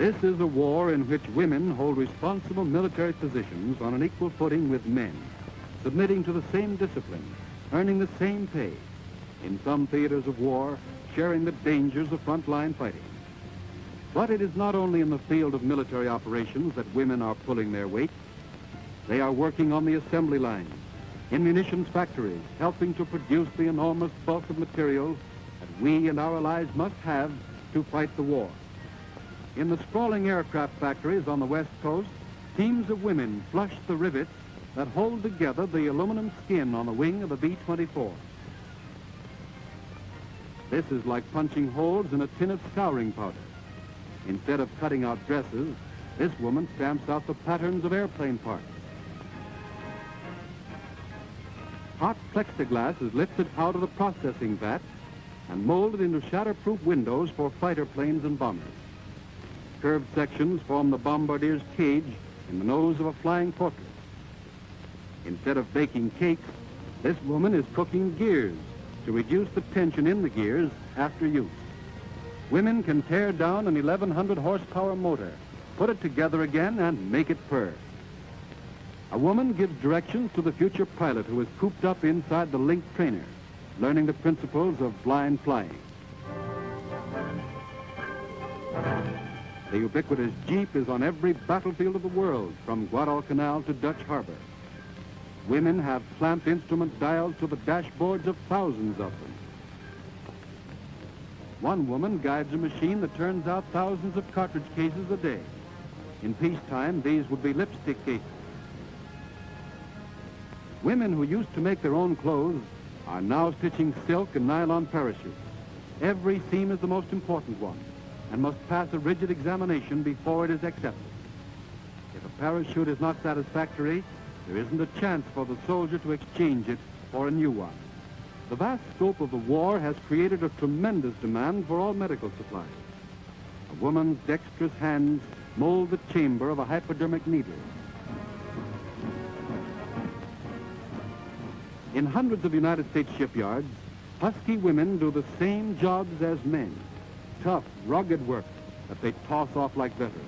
This is a war in which women hold responsible military positions on an equal footing with men, submitting to the same discipline, earning the same pay. In some theaters of war, sharing the dangers of frontline fighting. But it is not only in the field of military operations that women are pulling their weight. They are working on the assembly lines, in munitions factories, helping to produce the enormous bulk of materials that we and our allies must have to fight the war. In the sprawling aircraft factories on the West Coast, teams of women flush the rivets that hold together the aluminum skin on the wing of a B-24. This is like punching holes in a tin of scouring powder. Instead of cutting out dresses, this woman stamps out the patterns of airplane parts. Hot plexiglass is lifted out of the processing vat and molded into shatterproof windows for fighter planes and bombers. Curved sections form the bombardier's cage in the nose of a flying fortress. Instead of baking cakes, this woman is cooking gears to reduce the tension in the gears after use. Women can tear down an 1100 horsepower motor, put it together again, and make it purr. A woman gives directions to the future pilot who is cooped up inside the Link trainer, learning the principles of blind flying. The ubiquitous Jeep is on every battlefield of the world, from Guadalcanal to Dutch Harbor. Women have clamped instrument dials to the dashboards of thousands of them. One woman guides a machine that turns out thousands of cartridge cases a day. In peacetime, these would be lipstick cases. Women who used to make their own clothes are now stitching silk and nylon parachutes. Every seam is the most important one and must pass a rigid examination before it is accepted. If a parachute is not satisfactory, there isn't a chance for the soldier to exchange it for a new one. The vast scope of the war has created a tremendous demand for all medical supplies. A woman's dexterous hands mold the chamber of a hypodermic needle. In hundreds of United States shipyards, husky women do the same jobs as men. Tough, rugged work that they toss off like veterans.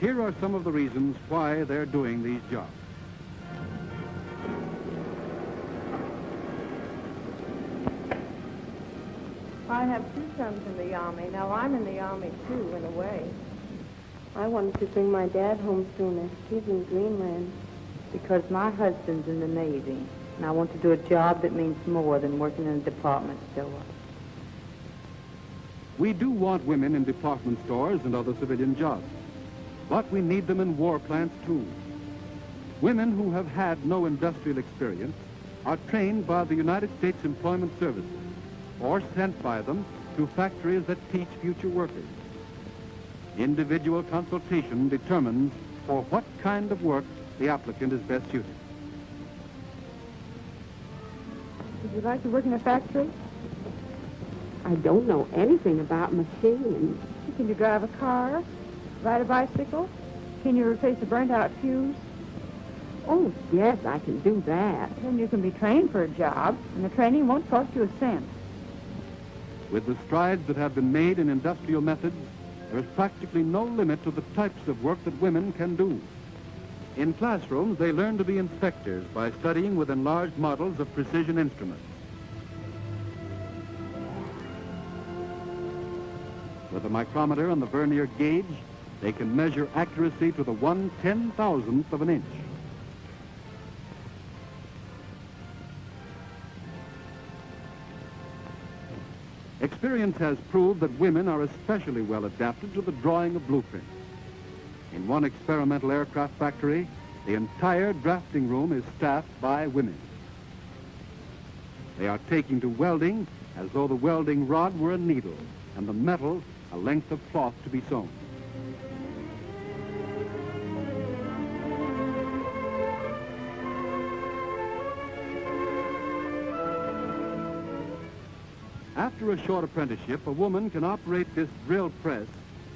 Here are some of the reasons why they're doing these jobs. I have two sons in the Army. Now, I'm in the Army, too, in a way. I wanted to bring my dad home sooner. He's in Greenland. Because my husband's in the Navy, and I want to do a job that means more than working in a department store. We do want women in department stores and other civilian jobs, but we need them in war plants, too. Women who have had no industrial experience are trained by the United States Employment Services or sent by them to factories that teach future workers. Individual consultation determines for what kind of work the applicant is best suited. Would you like to work in a factory? I don't know anything about machines. Can you drive a car? Ride a bicycle? Can you replace a burnt-out fuse? Oh, yes, I can do that. Then you can be trained for a job, and the training won't cost you a cent. With the strides that have been made in industrial methods, there is practically no limit to the types of work that women can do. In classrooms, they learn to be inspectors by studying with enlarged models of precision instruments. With the micrometer and the vernier gauge, they can measure accuracy to the one ten-thousandth of an inch. Experience has proved that women are especially well adapted to the drawing of blueprints. In one experimental aircraft factory, the entire drafting room is staffed by women. They are taking to welding as though the welding rod were a needle and the metal a length of cloth to be sewn. After a short apprenticeship, a woman can operate this drill press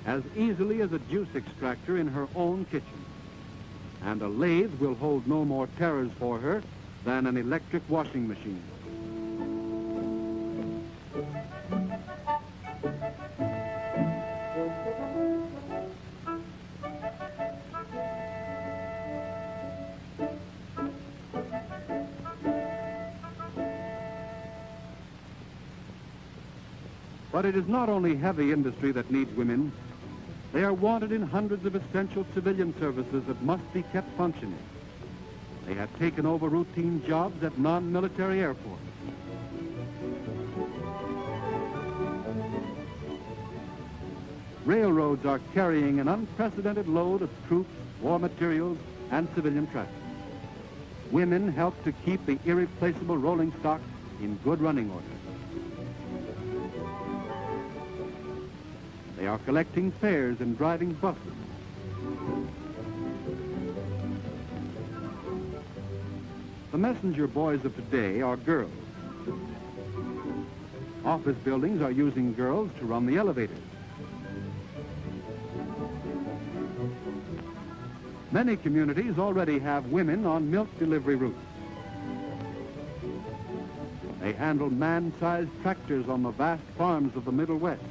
as easily as a juice extractor in her own kitchen. And a lathe will hold no more terrors for her than an electric washing machine. But it is not only heavy industry that needs women. They are wanted in hundreds of essential civilian services that must be kept functioning. They have taken over routine jobs at non-military airports. Railroads are carrying an unprecedented load of troops, war materials, and civilian traffic. Women help to keep the irreplaceable rolling stock in good running order. They are collecting fares and driving buses. The messenger boys of today are girls. Office buildings are using girls to run the elevators. Many communities already have women on milk delivery routes. They handle man-sized tractors on the vast farms of the Middle West.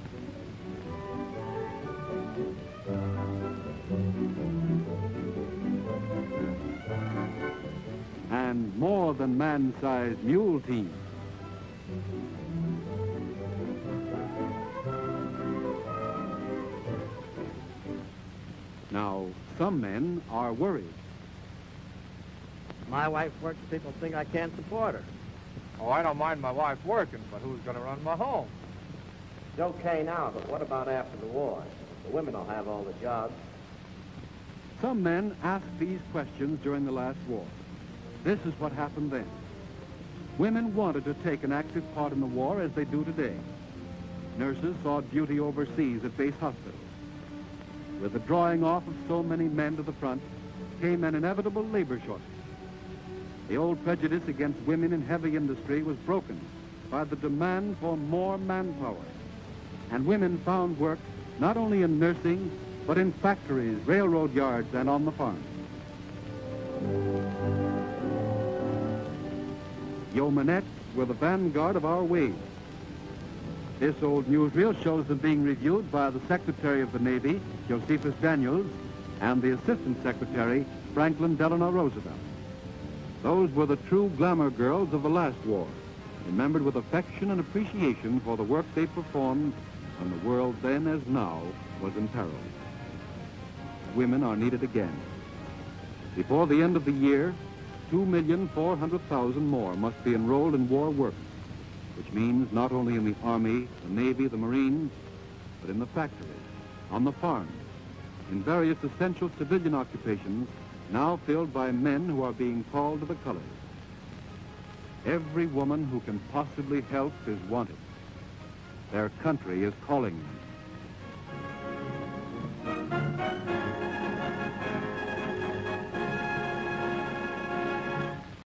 And more than man-sized mule teams. Now, some men are worried. My wife works, people think I can't support her. Oh, I don't mind my wife working, but who's going to run my home? It's okay now, but what about after the war? The women will have all the jobs. Some men asked these questions during the last war. This is what happened then. Women wanted to take an active part in the war as they do today. Nurses saw duty overseas at base hospitals. With the drawing off of so many men to the front came an inevitable labor shortage. The old prejudice against women in heavy industry was broken by the demand for more manpower. And women found work not only in nursing, but in factories, railroad yards, and on the farms. Yeomanettes were the vanguard of our wage. This old newsreel shows them being reviewed by the Secretary of the Navy, Josephus Daniels, and the Assistant Secretary, Franklin Delano Roosevelt. Those were the true glamour girls of the last war, remembered with affection and appreciation for the work they performed when the world then as now was in peril. Women are needed again. Before the end of the year, 2,400,000 more must be enrolled in war work, which means not only in the Army, the Navy, the Marines, but in the factories, on the farms, in various essential civilian occupations now filled by men who are being called to the colors. Every woman who can possibly help is wanted. Their country is calling them.